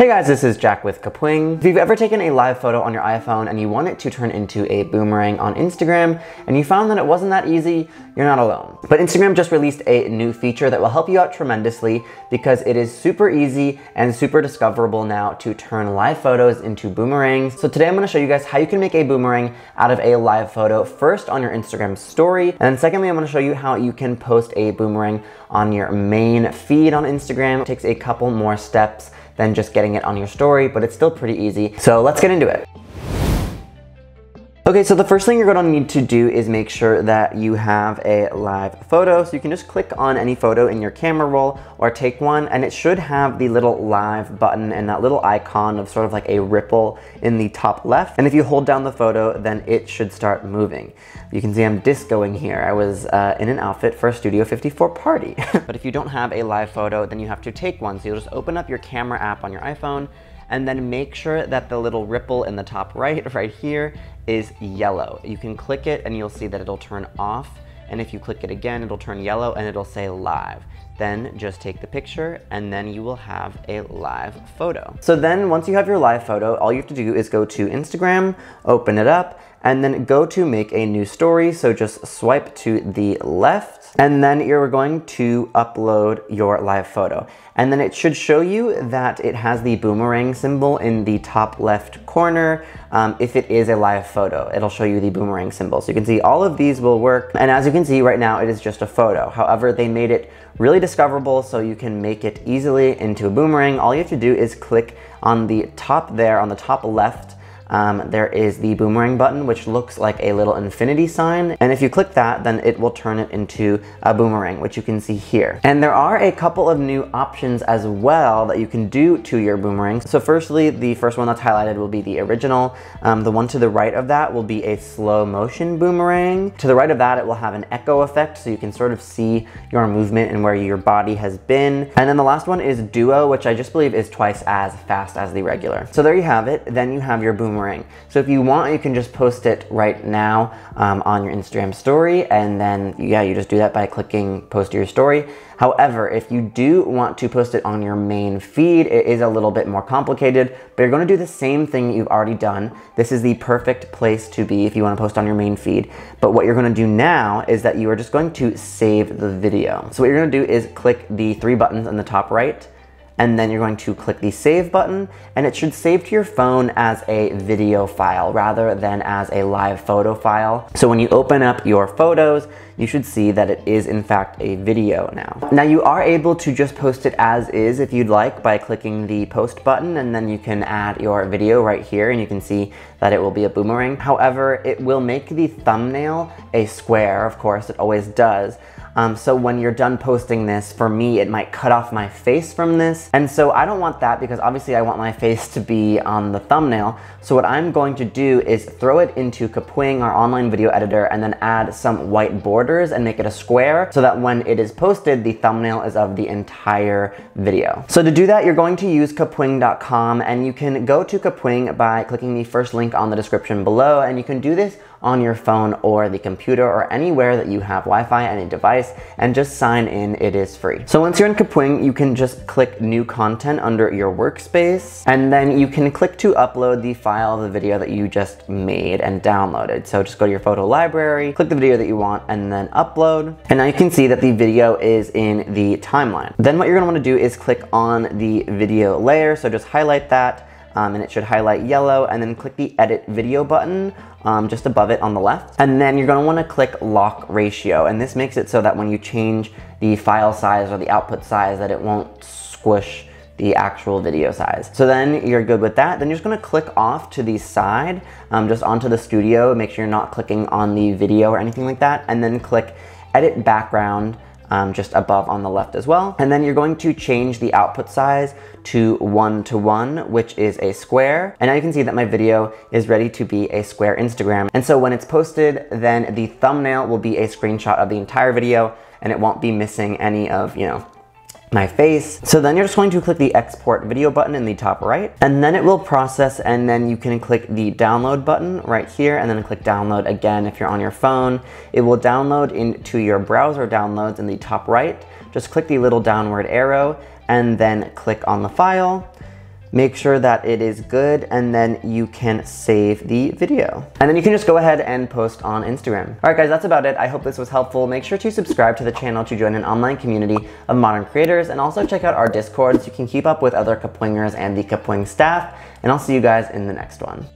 Hey guys, this is Jack with Kapwing. If you've ever taken a live photo on your iPhone and you want it to turn into a boomerang on Instagram and you found that it wasn't that easy, you're not alone. But Instagram just released a new feature that will help you out tremendously because it is super easy and super discoverable now to turn live photos into boomerangs. So today I'm gonna show you guys how you can make a boomerang out of a live photo, first on your Instagram story, and then secondly, I'm gonna show you how you can post a boomerang on your main feed on Instagram. It takes a couple more steps than just getting it on your story, but it's still pretty easy. So let's get into it. Okay, so the first thing you're gonna need to do is make sure that you have a live photo. So you can just click on any photo in your camera roll or take one and it should have the little live button and that little icon of sort of like a ripple in the top left. And if you hold down the photo, then it should start moving. You can see I'm discoing here. I was uh, in an outfit for a Studio 54 party. but if you don't have a live photo, then you have to take one. So you'll just open up your camera app on your iPhone and then make sure that the little ripple in the top right, right here, is yellow. You can click it and you'll see that it'll turn off, and if you click it again, it'll turn yellow and it'll say live. Then just take the picture and then you will have a live photo. So then once you have your live photo, all you have to do is go to Instagram, open it up, and then go to make a new story. So just swipe to the left and then you're going to upload your live photo. And then it should show you that it has the boomerang symbol in the top left corner. Um, if it is a live photo, it'll show you the boomerang symbol. So you can see all of these will work. And as you can see right now, it is just a photo. However, they made it really discoverable so you can make it easily into a boomerang. All you have to do is click on the top there, on the top left um, there is the boomerang button, which looks like a little infinity sign. And if you click that, then it will turn it into a boomerang, which you can see here. And there are a couple of new options as well that you can do to your boomerang. So firstly, the first one that's highlighted will be the original. Um, the one to the right of that will be a slow motion boomerang. To the right of that, it will have an echo effect, so you can sort of see your movement and where your body has been. And then the last one is duo, which I just believe is twice as fast as the regular. So there you have it. Then you have your boomerang boomerang. So if you want, you can just post it right now um, on your Instagram story, and then yeah, you just do that by clicking post your story. However, if you do want to post it on your main feed, it is a little bit more complicated, but you're gonna do the same thing you've already done. This is the perfect place to be if you wanna post on your main feed. But what you're gonna do now is that you are just going to save the video. So what you're gonna do is click the three buttons on the top right, and then you're going to click the save button and it should save to your phone as a video file rather than as a live photo file. So when you open up your photos, you should see that it is in fact a video now. Now you are able to just post it as is if you'd like by clicking the post button and then you can add your video right here and you can see that it will be a boomerang. However, it will make the thumbnail a square, of course, it always does. Um, so when you're done posting this, for me, it might cut off my face from this. And so I don't want that because obviously I want my face to be on the thumbnail. So what I'm going to do is throw it into Kapwing, our online video editor, and then add some white borders and make it a square so that when it is posted, the thumbnail is of the entire video. So to do that, you're going to use kapwing.com and you can go to Kapwing by clicking the first link on the description below and you can do this on your phone or the computer or anywhere that you have Wi-Fi, any device, and just sign in, it is free. So once you're in Kapwing, you can just click new content under your workspace, and then you can click to upload the file of the video that you just made and downloaded. So just go to your photo library, click the video that you want, and then upload. And now you can see that the video is in the timeline. Then what you're gonna wanna do is click on the video layer. So just highlight that, um, and it should highlight yellow and then click the edit video button um, just above it on the left. And then you're gonna wanna click lock ratio. And this makes it so that when you change the file size or the output size that it won't squish the actual video size. So then you're good with that. Then you're just gonna click off to the side, um, just onto the studio. Make sure you're not clicking on the video or anything like that. And then click edit background um, just above on the left as well. And then you're going to change the output size to one to one, which is a square. And now you can see that my video is ready to be a square Instagram. And so when it's posted, then the thumbnail will be a screenshot of the entire video and it won't be missing any of, you know, my face. So then you're just going to click the export video button in the top right, and then it will process, and then you can click the download button right here, and then click download again if you're on your phone. It will download into your browser downloads in the top right. Just click the little downward arrow, and then click on the file, make sure that it is good, and then you can save the video. And then you can just go ahead and post on Instagram. All right, guys, that's about it. I hope this was helpful. Make sure to subscribe to the channel to join an online community of modern creators, and also check out our Discord so you can keep up with other Kapwingers and the Kapwing staff. And I'll see you guys in the next one.